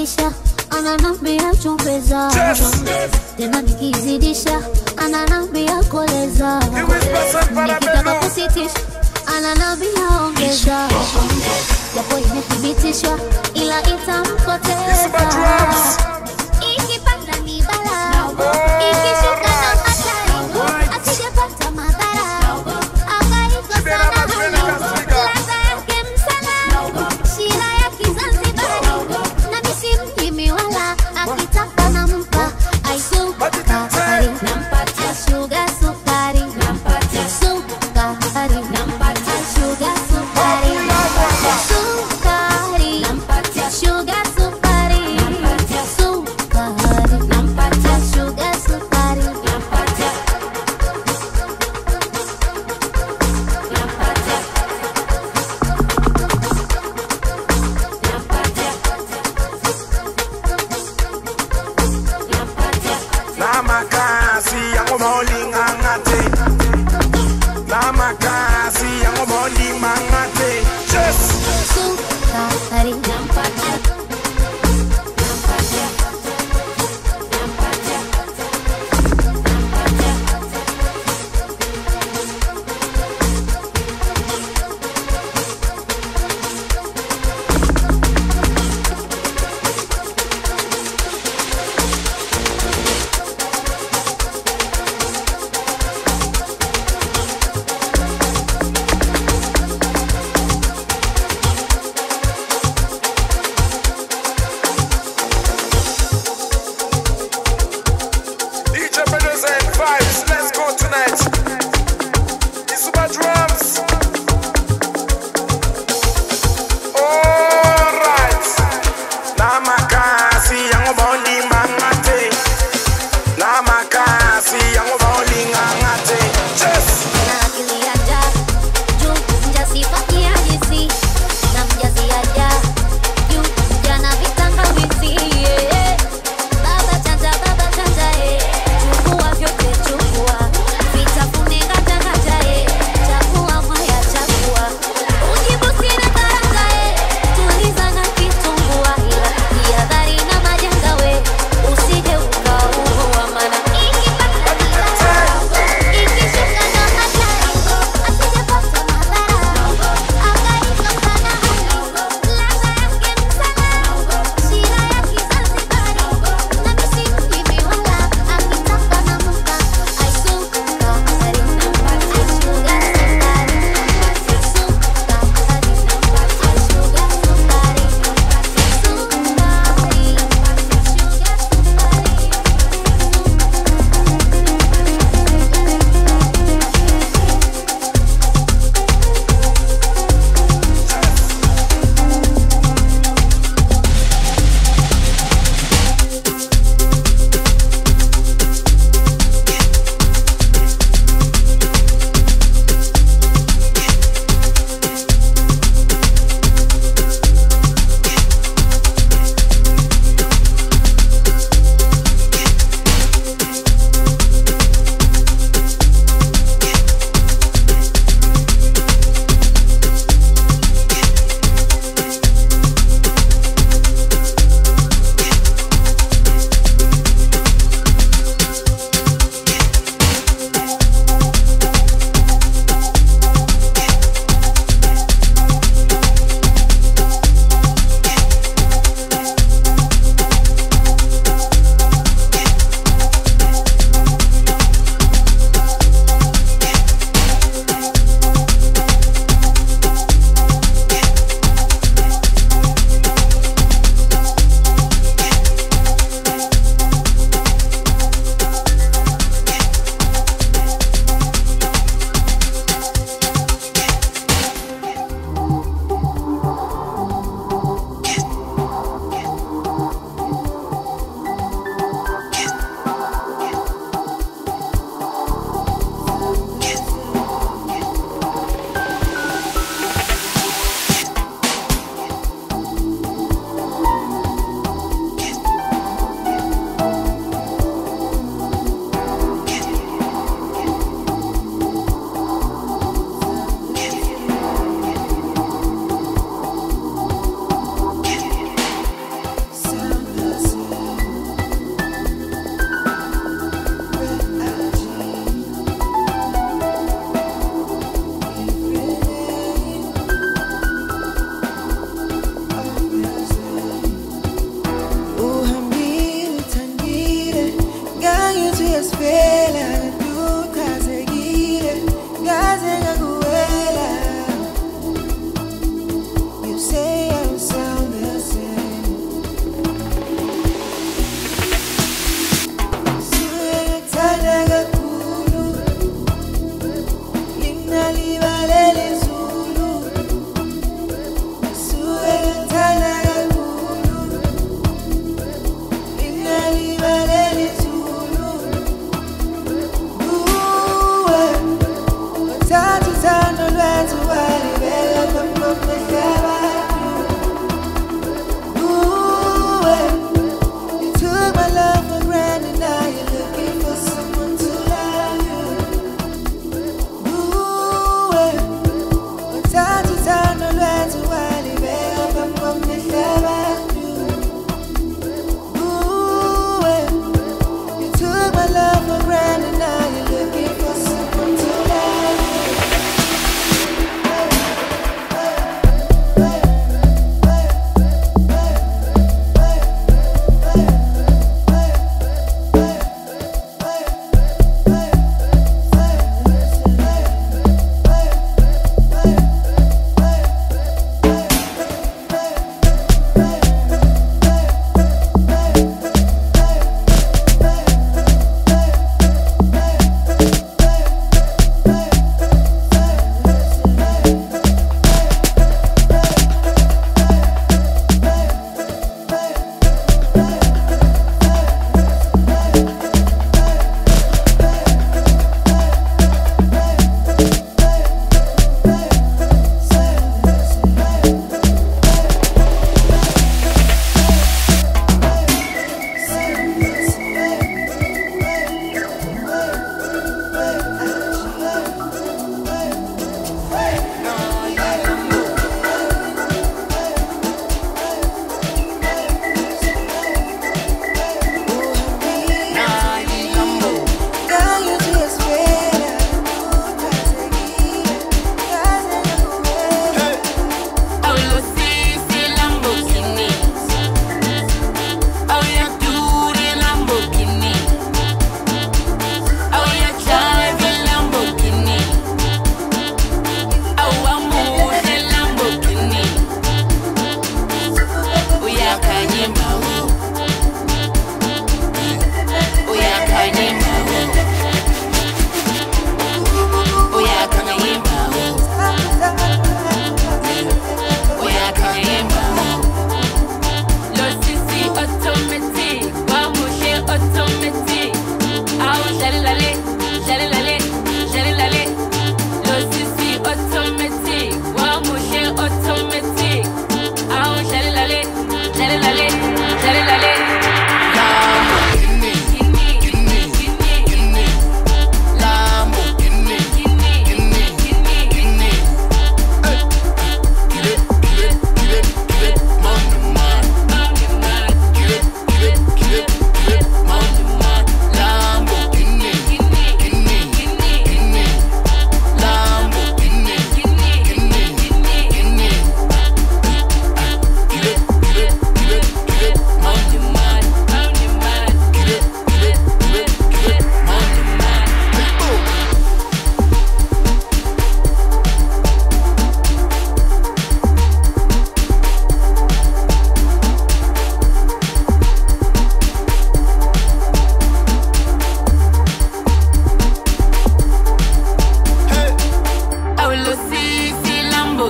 ananibisha, ananambia chumbeza, tena nikizidisha ananambia koleza, nikitaka kusitisha ananambia ongeza, japo imethibitishwa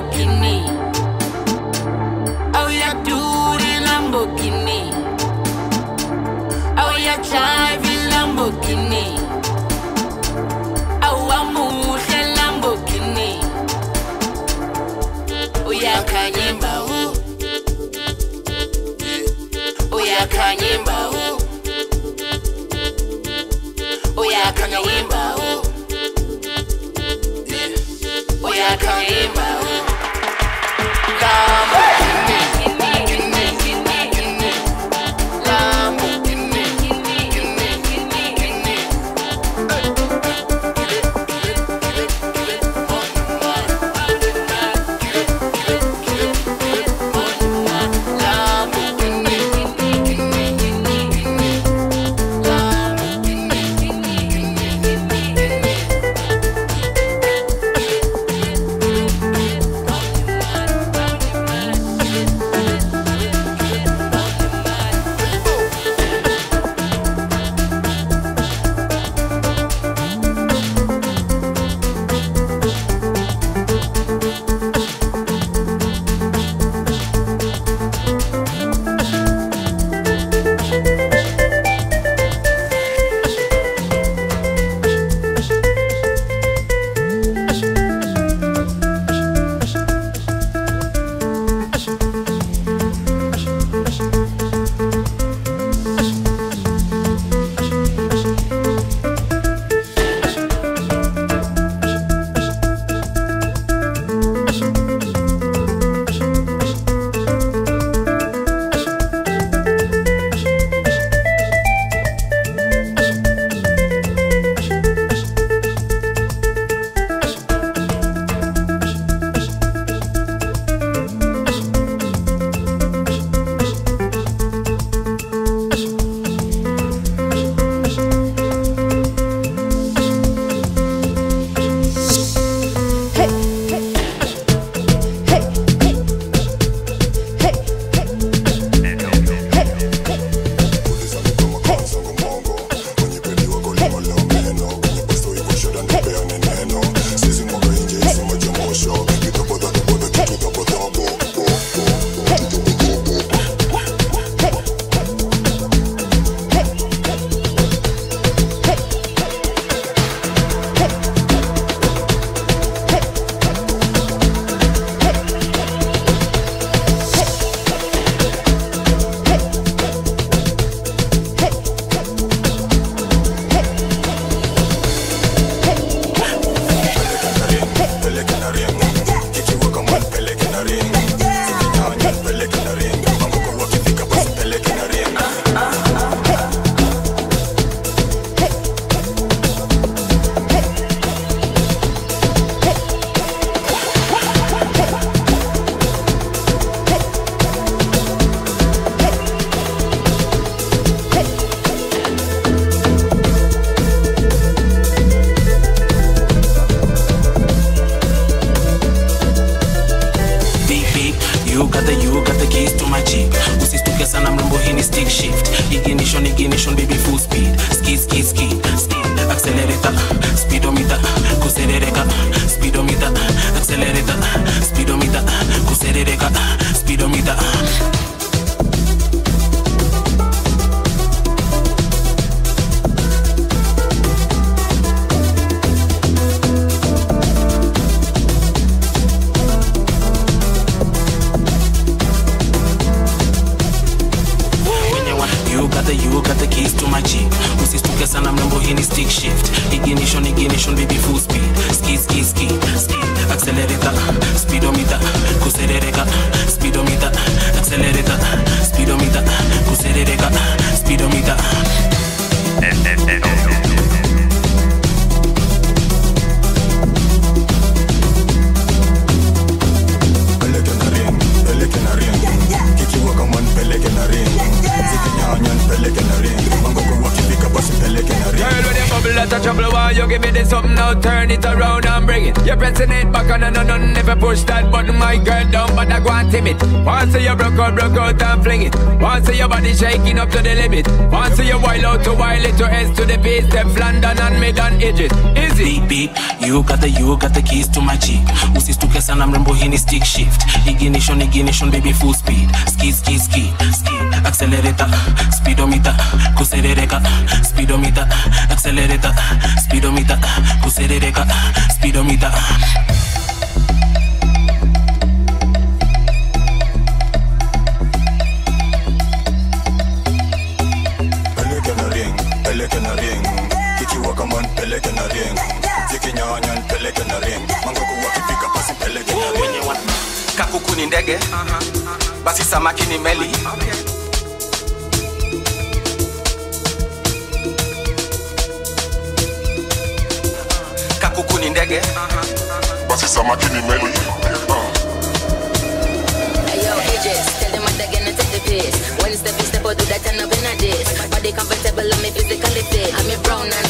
Lamborghini. Oh yeah, do the Lamborghini. Oh yeah, child.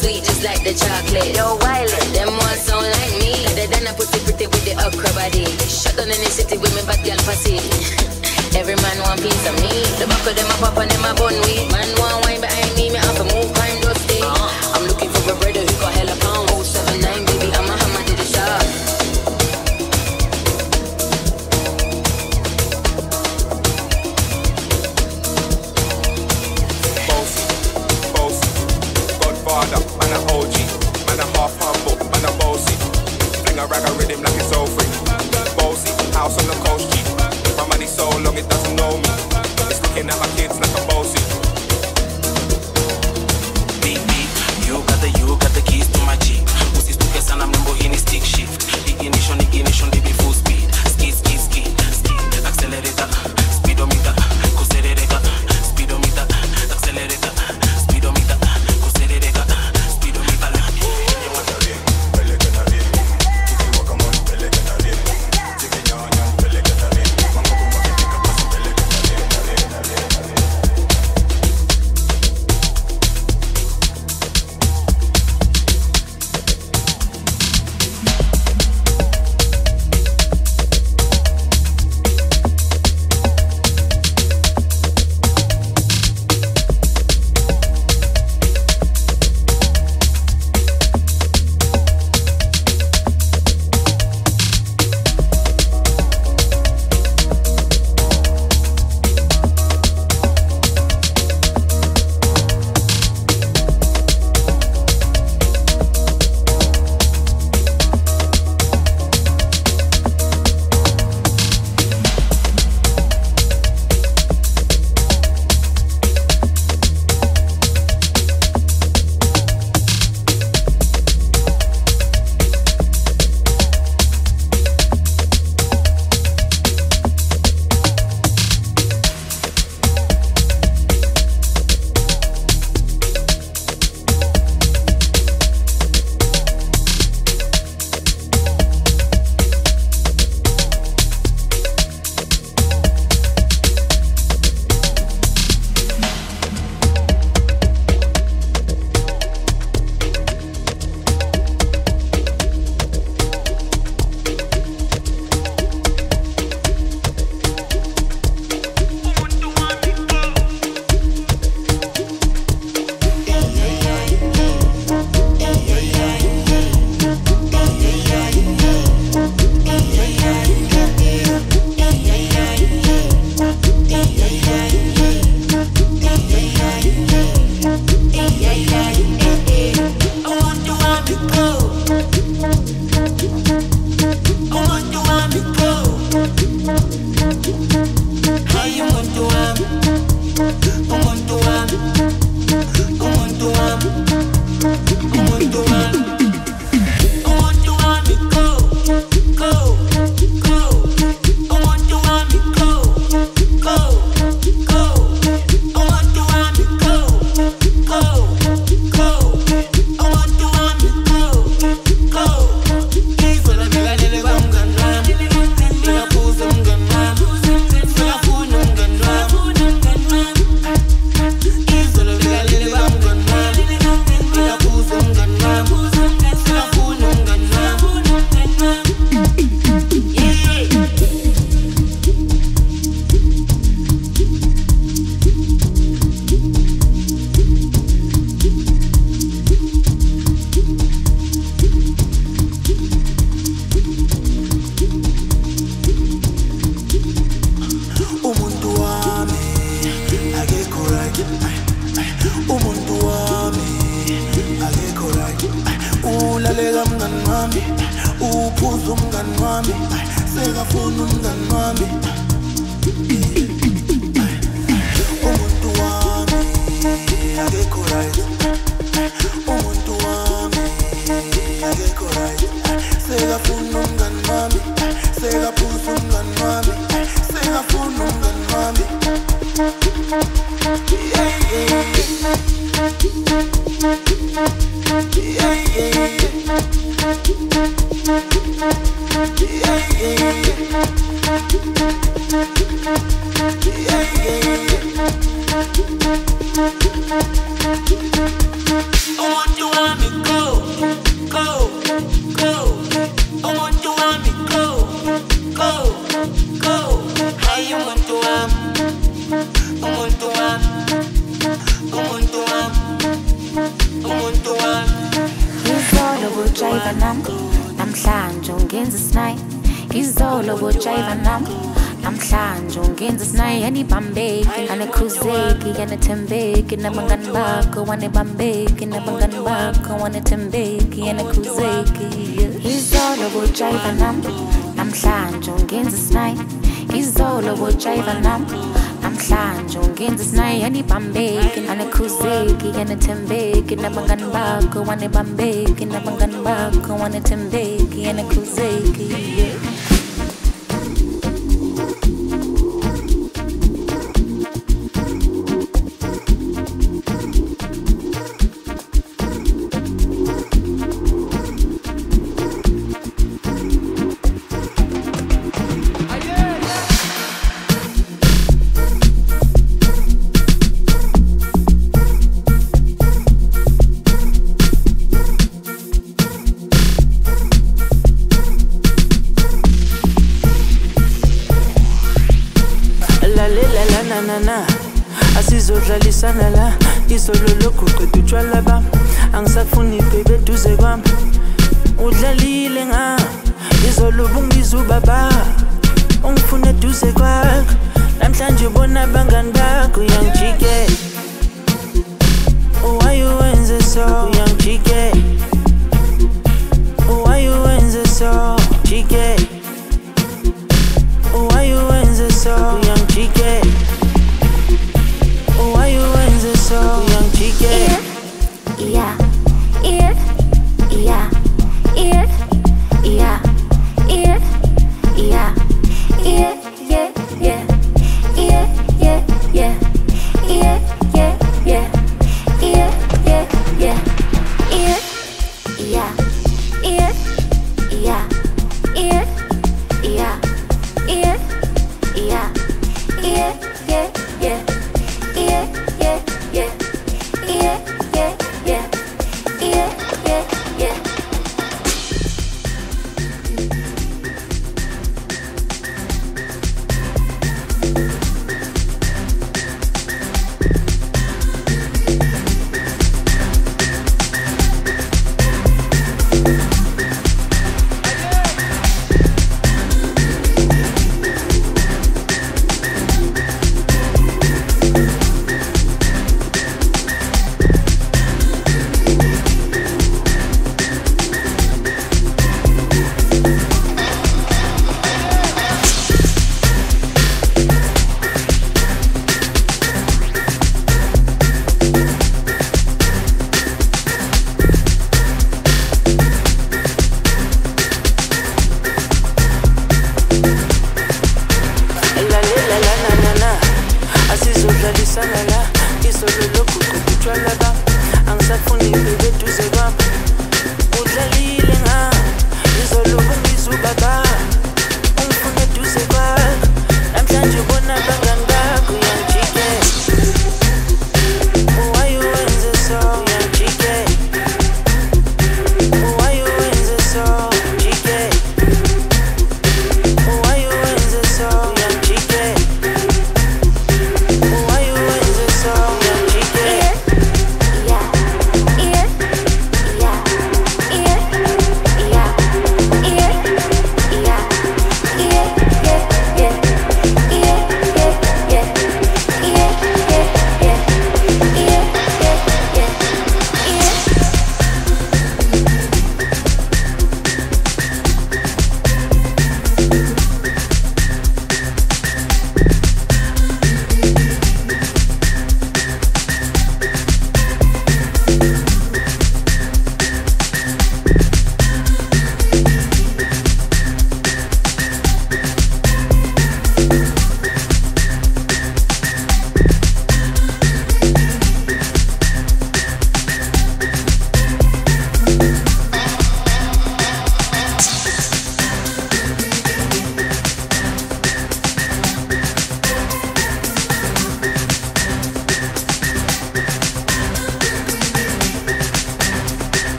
sweet, just like the chocolate. Yo, Wiley, them all sound like me. Better than a pretty pretty with the okra body. Shut down in the city with me bad girl pussy. Every man want piece of me. The back of them a pop and them a bun with. anekuziki anetembeki nabangani bakho wanebambeki nabangani bakho wanethembeki anekuziki yeah.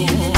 yeah.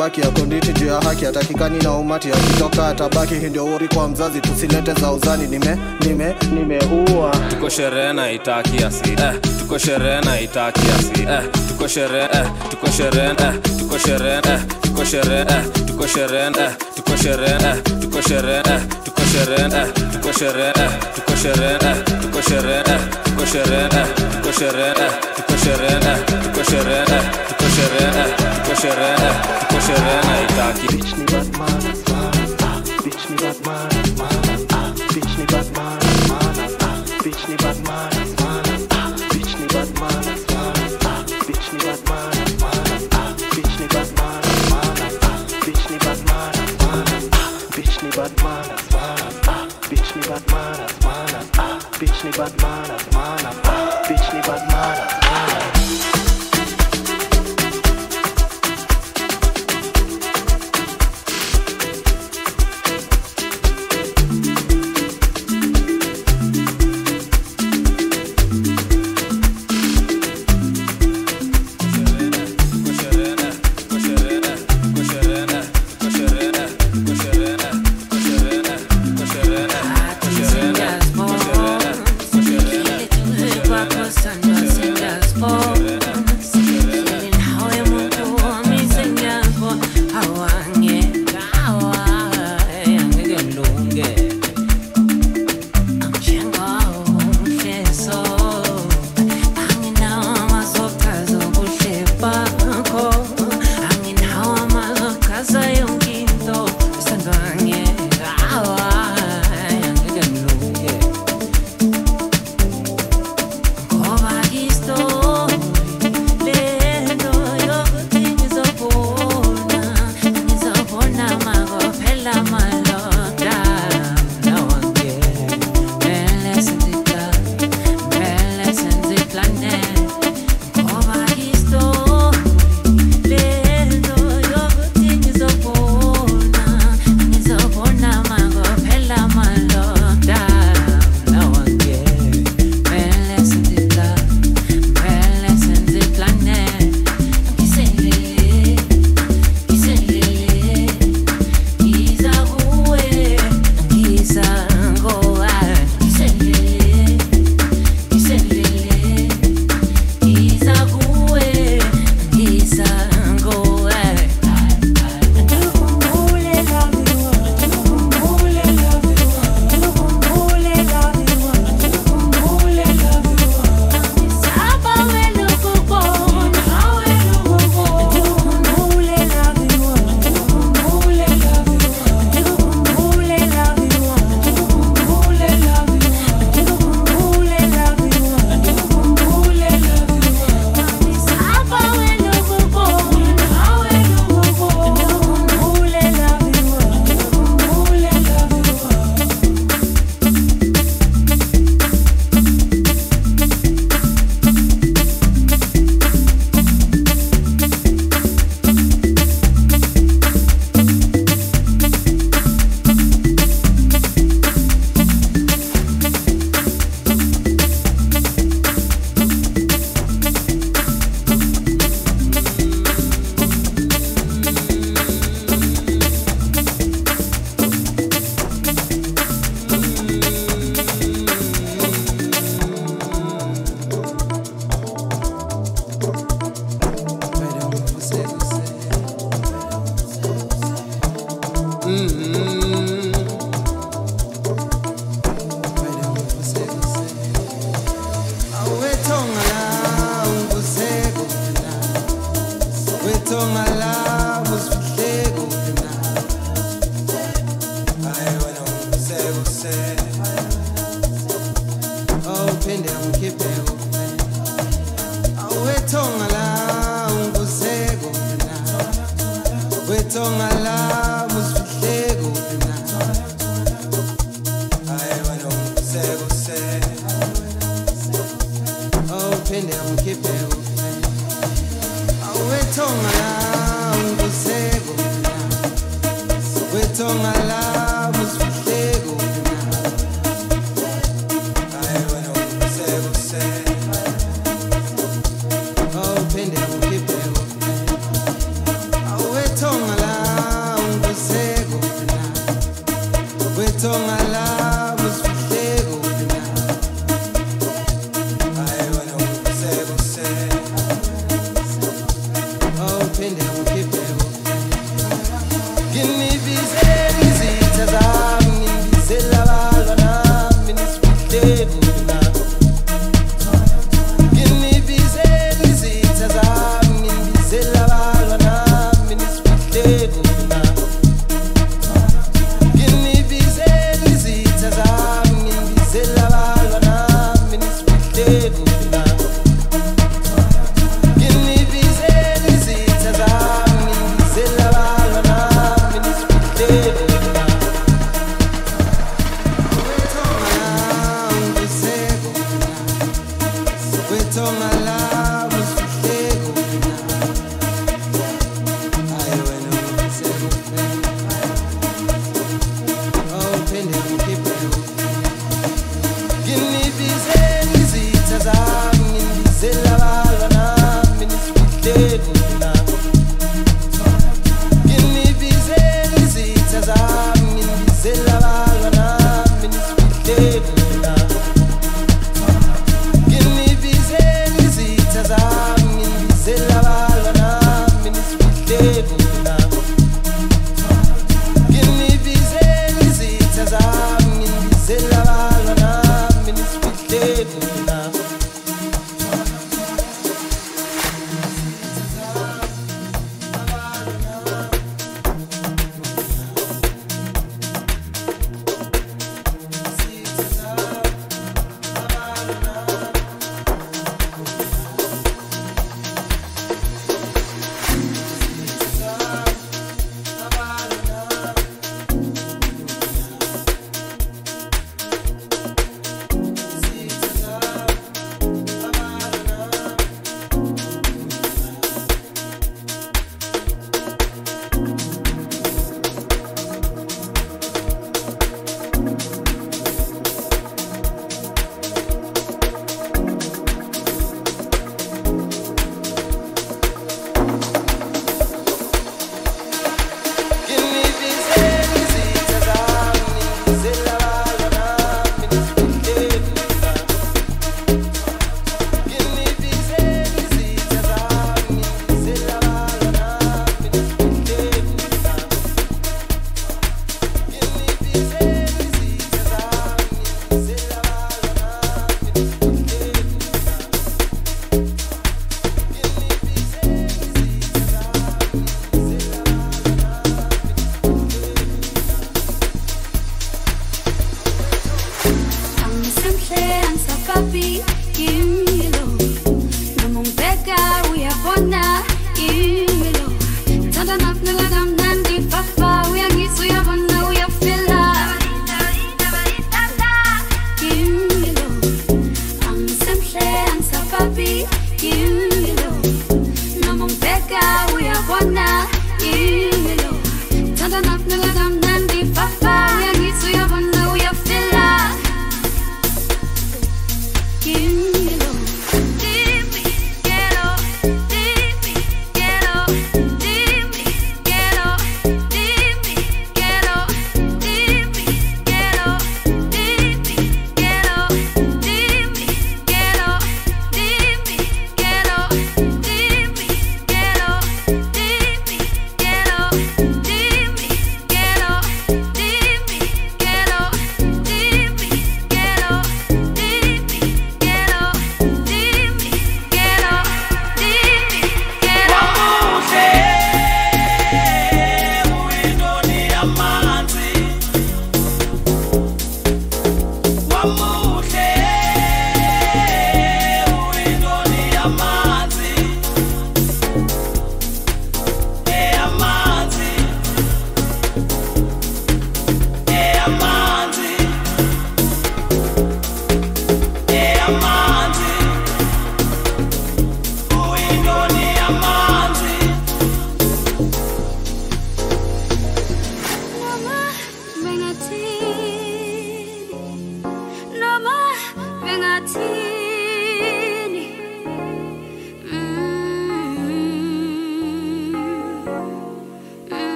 akonditi ya konditi juu ya haki atakikani na umati akitoka atabaki hii ndio uri kwa mzazi tusilete za uzani nime nime nimeua tuko sherehe na itaki asi eh, tuko sherehe na itaki asi eh, tuko sherehe eh, tuko sherehe eh, tuko sherehe eh, tuko sherehe eh, tuko sherehe eh, tuko sherehe eh, tuko sherehe eh, tuko sherehe eh, tuko sherehe eh, tuko sherehe eh, tuko sherehe eh, tuko sherehe eh, tuko sherehe eh, eh, eh, eh, tuko sherehe eh, tuko sherehe na itaki bitch ni bad manners, bitch ni bad manners, bitch ni bad manners, bitch ni bad manners, bitch ni bad manners, bitch ni bad manners, bitch ni bad manners, bitch ni bad manners, bitch ni bad manners, bitch ni bad manners, bitch ni bad manners,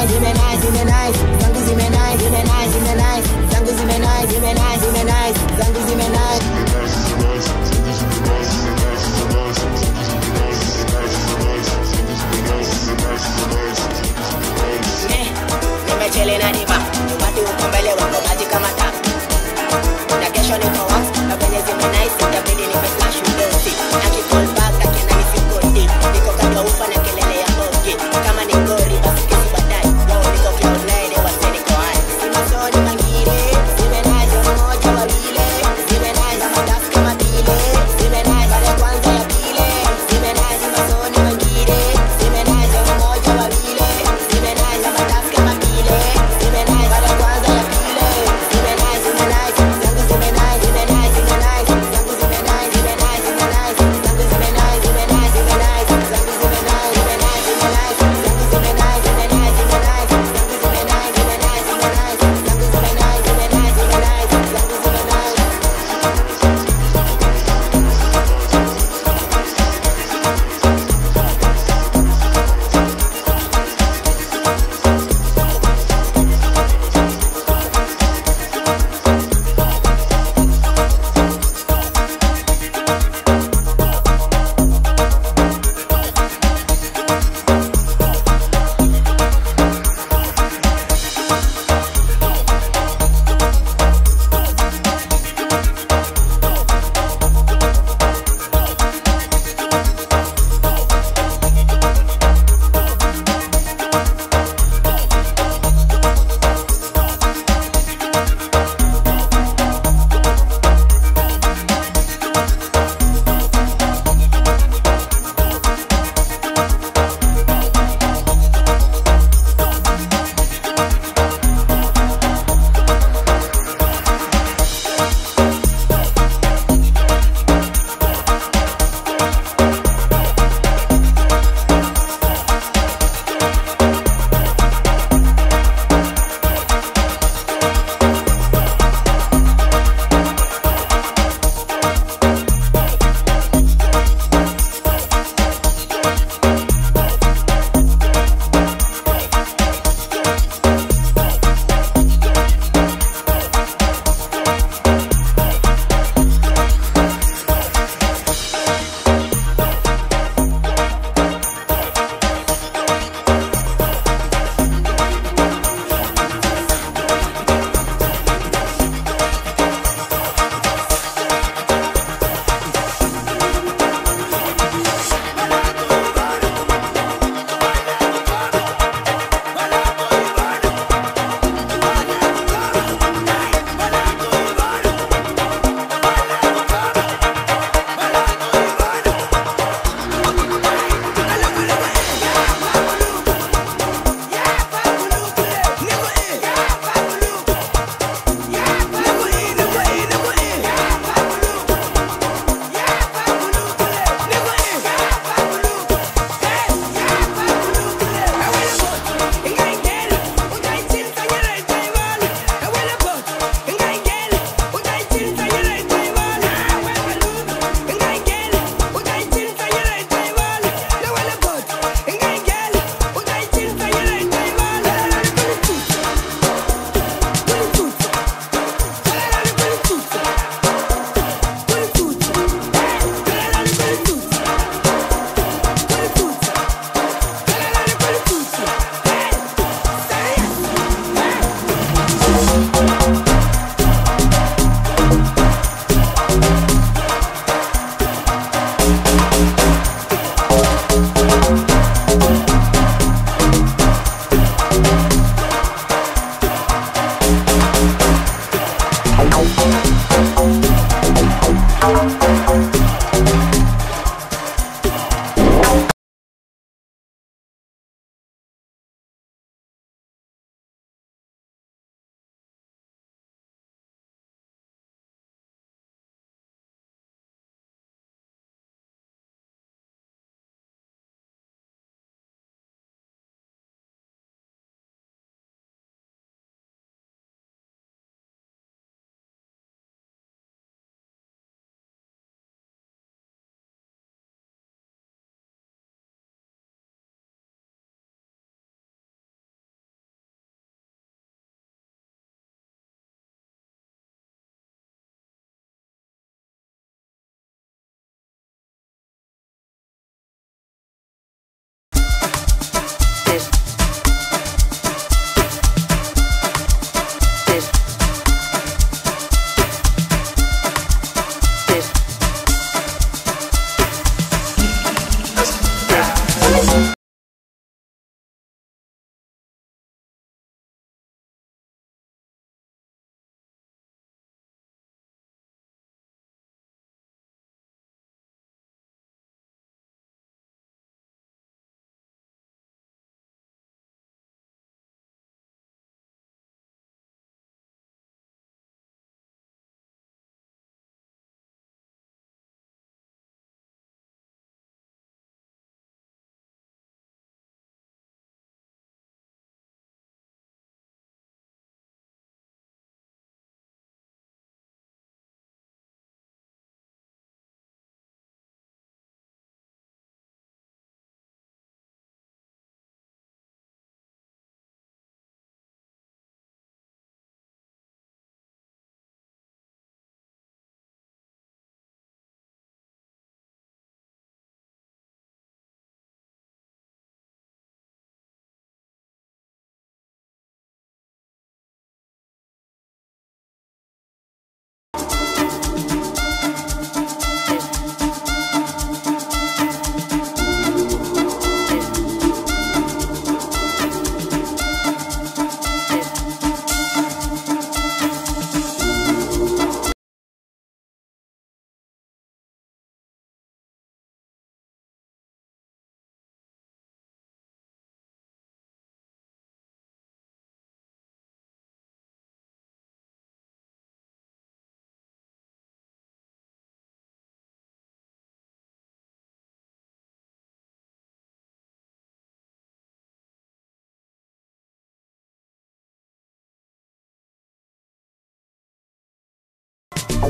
nice, give me nice, give me nice. Zangu give me nice, give me nice, give me nice. Zangu give me nice, give me nice, eh, give me nice. Zangu give me nice. Chilling at the bar, nobody will come belly, walk up, magic, come attack. Na kesho niko wapi, na kwenye zimenice, itabidi nimesi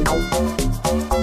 Thank